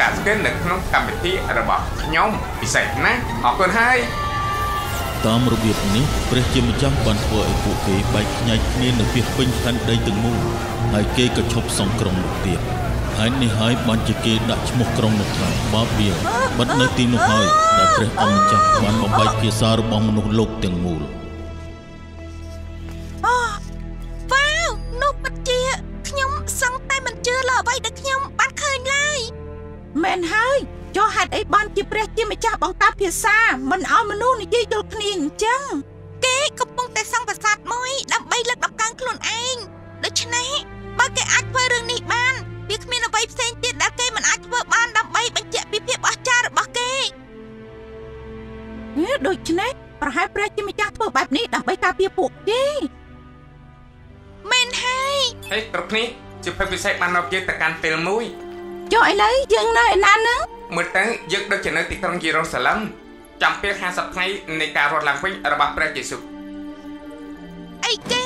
ការស្គាល់នៅក្នុងកម្មវិធីរបស់ខ្ញុំពិសេសណាស់អរគុណហើយតាមរបៀបនេះព្រះជាម្ចាស់បានធ្វើឲ្យពួកគេបែកខ្ញែកគ្នានៅពីពេញផែនដីទាំងមូលហើយគេក៏ឈប់សង្គ្រោះនោះទៀតហើយនេះហើយបានជាគេដាក់ឈ្មោះក្រុងនោះថាបាបៀលបាត់នៅទីនោះហើយដែលព្រះអង្គម្ចាស់បានបំបែកភាសារបស់មនុស្សលោកទាំងមូលអូវ៉ាវនោះពិតជាខ្ញុំសឹងតែមិនជឿលើអ្វីដែលខ្ញុំបានឃើញឡើយ មែនហើយចុះហេតុអីបានជាព្រះជាម្ចាស់បង្កើតភាសាមិនឲ្យមនុស្សនិយាយយល់គ្នាអញ្ចឹងគេកំពុងតែសង់ប្រាសាទមួយដើម្បីលើកដំកើងខ្លួនឯងដូច្នេះបើគេអាចធ្វើរឿងនេះបានវាគ្មានអ្វីផ្សេងទៀតដែលគេមិនអាចធ្វើបានដើម្បីបញ្ជាក់ពីភាពអស្ចារ្យរបស់គេហេដូច្នេះប្រហែលព្រះជាម្ចាស់ធ្វើបែបនេះដើម្បីការពារពួកគេមែនហើយហើយគ្រប់គ្នាជាភ័យពិសេសបានមកយើងទៅកាន់ពេលមួយ ចុះឥឡូវយើងនៅឯណានឹងមើលទៅយើងដូចជានៅទីក្រុងយេរូសាឡឹមចាំពេល50ថ្ងៃនៃការរត់ឡើងវិញរបស់ព្រះយេស៊ូវអីគេ